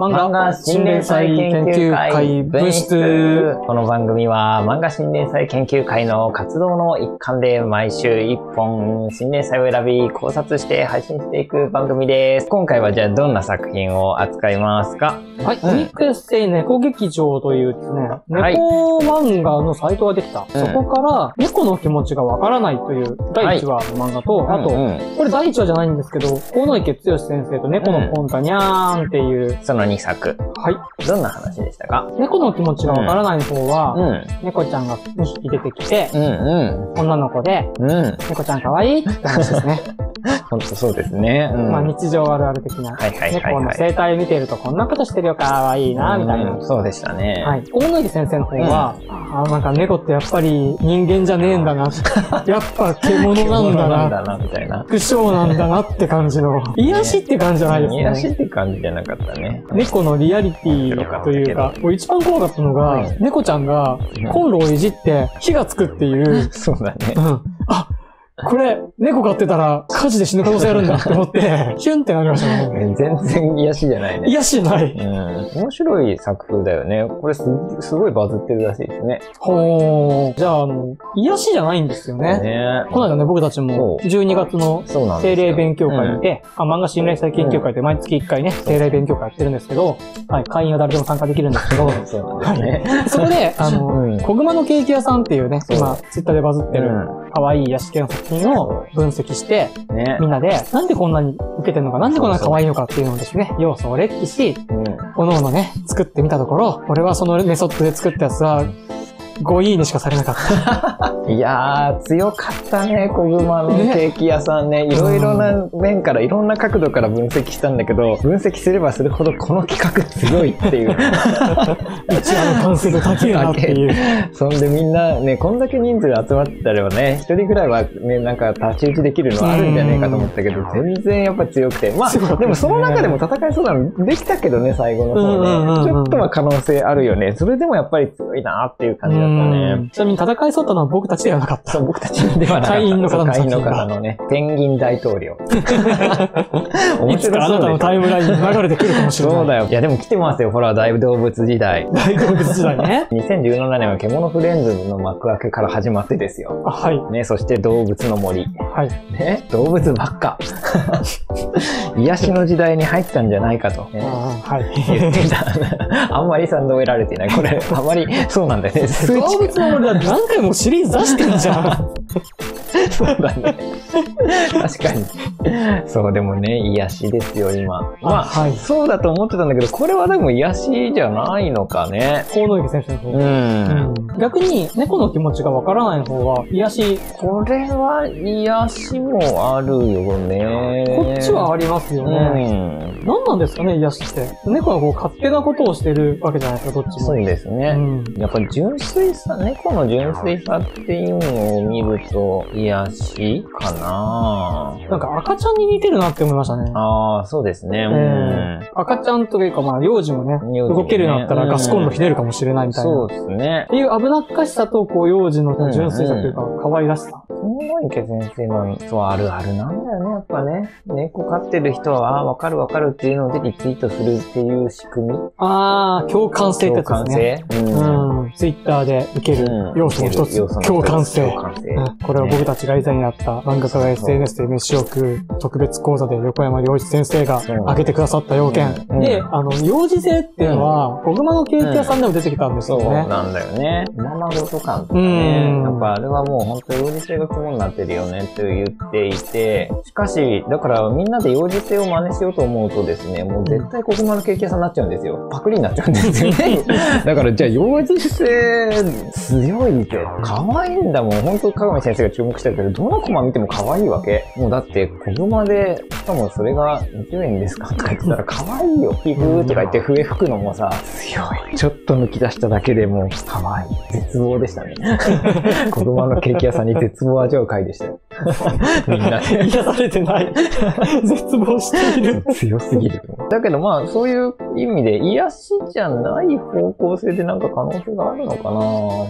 漫画新連載研究会分室。この番組は漫画新連載研究会の活動の一環で毎週一本新連載を選び考察して配信していく番組です。今回はじゃあどんな作品を扱いますか？はい。うんミックステイ猫劇場というですね、はい猫漫画のサイトができた。んそこから、猫の気持ちがわからないという第1話の漫画と、あと、うんうんこれ第1話じゃないんですけど、河野池剛先生と猫のポンタニャーンっていう、その2作。はい。どんな話でしたか？猫の気持ちがわからない方は、うん。猫ちゃんが2匹出てきて、うんう女の子で、ん。うん。猫ちゃんかわいいって話ですね。ほんとそうですね。うん。まあ日常あるある的な。はいはいはいはい猫の生態見てるとこんなことしてるよかわいいな、みたいなうん。そうでしたね。はい。大野池先生の方は、あなんか猫ってやっぱり人間じゃねえんだな。やっぱ獣なんだな。なんだな、みたいな。副将なんだなって感じの。癒しって感じじゃないです癒しね。って感じじゃなかったね。猫のリアリティというか、これ一番怖かったのが、うん猫ちゃんがコンロをいじって火がつくっていう、そうだねう。ん。あ、これ、猫飼ってたら火事で死ぬ可能性あるんだって思って、ヒュンってなりましたね。全然癒しじゃないね。癒しない。うん。面白い作風だよね。これす、すごいバズってるらしいですね。ほー。じゃあ、あの、癒しじゃないんですよね。ねこの間ね、僕たちもそう12月の。定例勉強会で、あ漫画新連載研究会で毎月1回ね、定例勉強会やってるんですけど、はい、会員は誰でも参加できるんですけど、そうなんですね。そこで、あの、うん小熊のケーキ屋さんっていうね、今、ツイッターでバズってる、う可愛い癒し系の作品を分析して、ん。ねみ。んなで、なんでこんなに受けてるのか、なんでこんな可愛いのかっていうのをですね、要素を列記し、うん。おのおのね、作ってみたところ、俺はそのメソッドで作ったやつは、5いいねしかされなかった。いやー、強かったね、小熊のねケーキ屋さんね。いろいろな面から、いろんな角度から分析したんだけど、分析すればするほどこの企画強いっていう。一話の完成度高いなっていう。そんでみんなね、こんだけ人数集まってたらね、一人ぐらいはね、なんか太刀打ちできるのはあるんじゃねえかと思ったけど、全然やっぱ強くて。まあ、でもその中でも戦いそうなのできたけどね、最後の方うんうんうんうんね。ちょっとは可能性あるよね。それでもやっぱり強いなっていう感じだったうねん。ちなみに戦いそうったのは僕たちではなかった。そう、僕たちではなかった。会員の方の会員の方のね、ペンギン大統領。いつかあなたのタイムラインに流れてくるかもしれない。そうだよ。いや、でも来てますよ。ほら、大動物時代。大動物時代ね。2017年は獣フレンズの幕開けから始まってですよ。あはい。ね、そして動物の森。はい。ね、動物ばっか。癒しの時代に入ったんじゃないかと、ね、あはい。言ってた。あんまり賛同得られていない。これ、あまり、そうなんだよね。数動値物の森だって何回もシリーズ出してんじゃん。そうだね。確かに。そう、でもね、癒しですよ、今。まあ、はい。そうだと思ってたんだけど、これはでも癒しじゃないのかね。河野池選手の方。うん。うん逆に猫の気持ちがわからない方は癒し、これは癒しもあるよね。こっちはありますようね。ん。何なんですかね、癒しって。猫がこう勝手なことをしてるわけじゃないですか、どっちも。そうですね。うんやっぱり純粋さ、猫の純粋さっていうのを見ると癒しかななんか赤ちゃんに似てるなって思いましたね。ああ、そうですね。うん。え赤ちゃんというか、まあ、幼児もね、ね。動けるようになったらガスコンロひねるかもしれないみたいな。そうですね。っ。ていう危なっかしさと、こう、幼児の純粋さというか、可愛らしさ。大池先生の、そう、あるあるなん。だよね、やっぱね。猫飼ってる人は、ああ、わかるわかるっていうのでリツイートするっていう仕組み。あー、共感性ってやつですね。共感性うん。うん。ツイッターで受けるうん。要素の一つ。共感性。共感性うん。これは僕たちが以前やった漫画家が SNS で飯を食う特別講座で横山良一先生がそう挙げてくださった要件。うんで、あの、幼児性っていうのは、小熊のケーキ屋さんでも出てきたんですそうよね。なんだよね。おままごと感とかうね。んやっぱあれはもう本当幼児性が肝になってるよねって言っていて、しかし、だからみんなで幼児性を真似しようと思うとですね、もう絶対ここまのケーキ屋さんになっちゃうんですよ。パクリになっちゃうんですよね。だからじゃあ幼児性強いぜ。可愛いんだもん。本当香上先生が注目してるけど、どのコマ見ても可愛いわけ。もうだって、小熊で、しかもそれが20円ですか？とか言ってたら可愛いよ。皮膚とか言って笛吹くのもさ、強い。ちょっと抜き出しただけでもう可愛い。絶望でしたね。子供のケーキ屋さんに絶望を味わう回でしたよ。みんなで。癒されてない。絶望している。強すぎる。だけどまあ、そういう意味で、癒しじゃない方向性でなんか可能性があるのか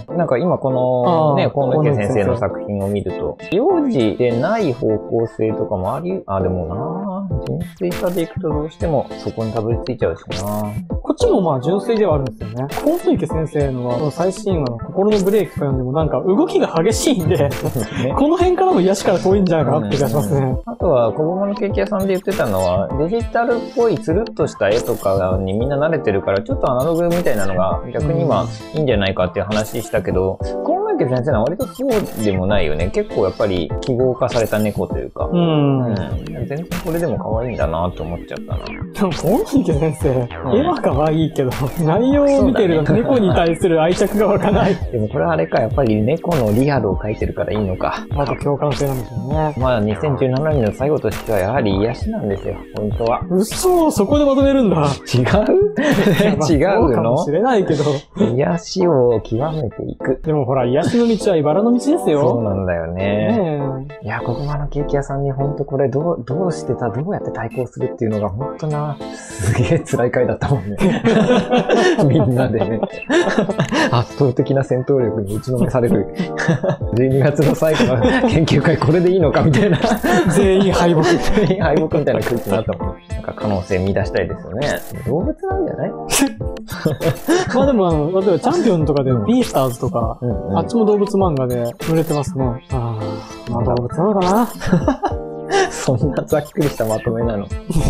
ななんか今このね、河野池先生の作品を見ると、幼児でない方向性とかもあり、あ、でもな純ツイッターで行くとどうしてもそこにたどり着いちゃうしな。こっちもまあ純粋ではあるんですよね。コン池先生のは、その最新話の心のブレーキとか読んでもなんか動きが激しいんで、ねこの辺からの癒しから遠いんじゃないかなって気がしますね。あとは、小駒のケーキ屋さんで言ってたのは、デジタルっぽいつるっとした絵とかにみんな慣れてるから、ちょっとアナログみたいなのが逆に今いいんじゃないかっていう話したけど、小駒池先生のは割とそうでもないよね。結構やっぱり記号化された猫というか。う。うんん。全然これでも可愛いんだなと思っちゃったな。でも、コン池先生、うん絵は可愛いけど、内容を見てると猫に対する愛着が湧かない。でもこれはあれか、やっぱり猫のリアルを描いてるからいいのか。あと共感性なんでしょうね。まあ2017年の最後としてはやはり癒しなんですよ、本当は。嘘そこでまとめるんだ。違う？違まあそううのかもしれないけど。癒しを極めていく。でもほら、癒しの道は茨の道ですそうよ。なんだよね。ねいや、ここまのケーキ屋さんに本当これどう、どうしてた、どうやって対抗するっていうのが本当な、すげえ辛い回だったもんね。みんなでね。圧倒的な戦闘力に打ちのめされる。12月の最後の研究会これでいいのかみたいな。え。全員敗北。全員敗北みたいな空気になったもん。なんか可能性見出したいですよね。動物なんじゃない？まあでもあの、例えばチャンピオンとかで、ビースターズとか、うんうんあっちも動物漫画で売れてますね。ああ、まあ動物なのかな そんなざっくりしたまとめなの。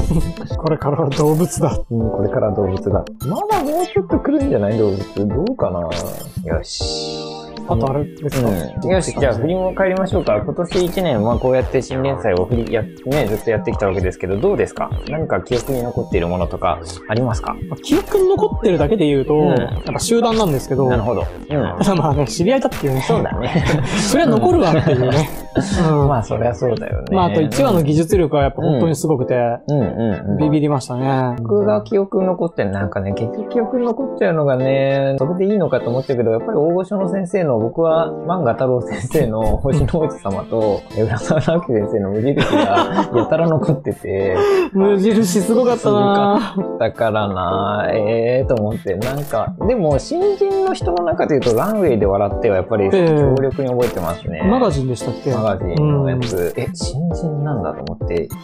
これからは動物だ。うん、これから動物だ。まだもうちょっと来るんじゃない？動物。どうかな？よし。あとあれですか、うん、よし、じゃあ振りも帰りましょうか。今年1年、まあこうやって新連載を振りや、ね、ずっとやってきたわけですけど、どうですか？何か記憶に残っているものとかありますか？まあ記憶に残ってるだけで言うと、うんなんか集団なんですけど、なるほど。うん。ただまあね、知り合いだっていうね。そうだね。それは残るわっていうね。うん。まあそりゃそうだよね。まあ、あと1話の技術力はやっぱ本当にすごくて、うんうんうん。ビビりましたね。僕が記憶に残ってる、なんかね、結局記憶に残っちゃうのがね、それでいいのかと思っちゃうけど、やっぱり大御所の先生の、僕は漫画太郎先生の星の王子様と、え浦沢直樹先生の無印がやたら残ってて、無印すごかったな。だからな。ええー、と思って、なんか、でも新人の人の中で言うと、ランウェイで笑ってはやっぱり強力に覚えてますね。マガジンでしたっけ？マガジンのやつ、え、新人なんだと思って、ちょ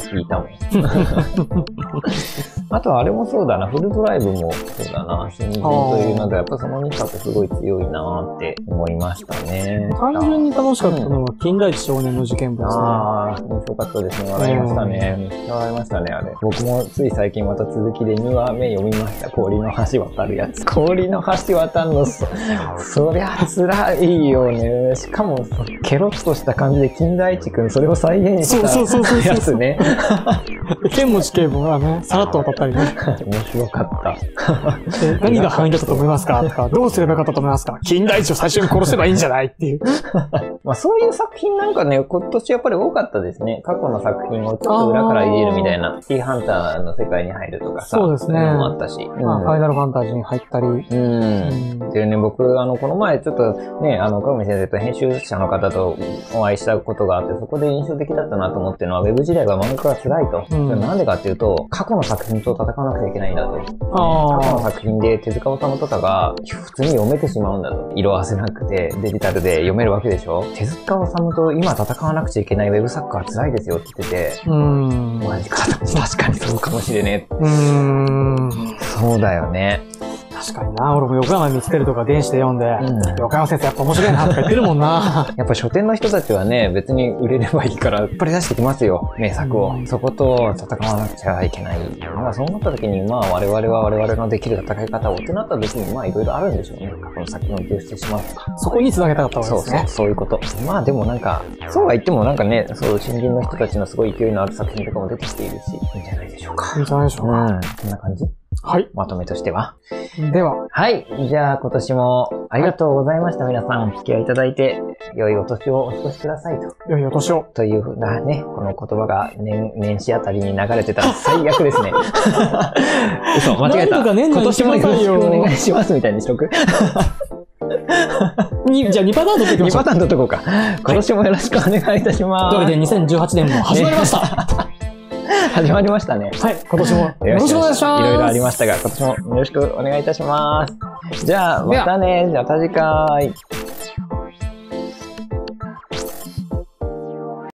っと引いたもん。あとあれもそうだな、フルドライブもそうだな、新人というので、やっぱその2作すごい強いなって思いましたね。単純に楽しかったのは、金田一少年の事件簿ですね。ああ、面白かったですね。笑いましたね。めっちゃ笑いましたね、あれ。僕もつい最近また続きで2話目読みました。氷の橋渡るやつ。氷の橋渡るの、そ、そりゃ辛いよね。しかも、ケロッとした感じで金田一くんそれを再現したそうそうそうそうそうやつね。剣持警部がね、さらっと渡ったりね。面白かった。で何が範囲だったと思いますかとか、どうすればよかったと思いますか金田一を最初に殺せばいいんじゃないっていう。まあそういう作品なんかね、今年やっぱり多かったですね。過去の作品をちょっと裏から入れるみたいな。シティハンターの世界に入るとかさ。そうですねもあったし。まあ、うんファイナルファンタジーに入ったり。うん。うんでね、僕、あの、この前ちょっとね、あの、かぐみ先生と編集者の方とお会いしたことがあって、そこで印象的だったなと思ってるのは、ウェブ時代は漫画が辛いと。うんそれなんでかっていうと、過去の作品と戦わなくちゃいけないんだと。あ過去のあ。作品で手塚治虫とかが普通に読めてしまうんだと。色あせなくてデジタルで読めるわけでしょ手塚治虫と今戦わなくちゃいけないウェブサッカー辛いですよって言ってて、うん。マジか。確かにそうかもしれねうーん。え。そうだよね。確かにな。俺も横山見つけるとか電子で読んで、うん横山先生やっぱ面白いなとか言ってるもんな。やっぱ書店の人たちはね、別に売れればいいから、やっぱり出してきますよ、名作を。うんそこと戦わなくちゃいけない。まあそうなった時に、まあ我々は我々のできる戦い方をってなった時に、まあいろいろあるんでしょうね。過去の作品を利用しまうとか。そこに繋げたかったわけそうそう、ですね。そういうこと。まあでもなんか、そうは言ってもなんかね、そう、新人の人たちのすごい勢いのある作品とかも出てきているし、いいんじゃないでしょうか。いいんじゃないでしょうか。うん、こんな感じ？はい。まとめとしては。では、はい。じゃあ今年もありがとうございました。皆さんお付き合いいただいて、良いお年をお過ごしくださいと。良いお年を。というふうなね、この言葉が年、年始あたりに流れてたら最悪ですね。嘘、間違えた。今年もよろしくお願いしますみたいにしとく。にじゃあ2パターン取っていきま2しょうパ。ターン取っとこうか。今年もよろしくお願いいたします。というわけで2018年も始まりました。始まりましたね。はい。今年もよろしくお願いします。いろいろありましたが、今年もよろしくお願いいたします。じゃあ、またね。じゃあ、また次回。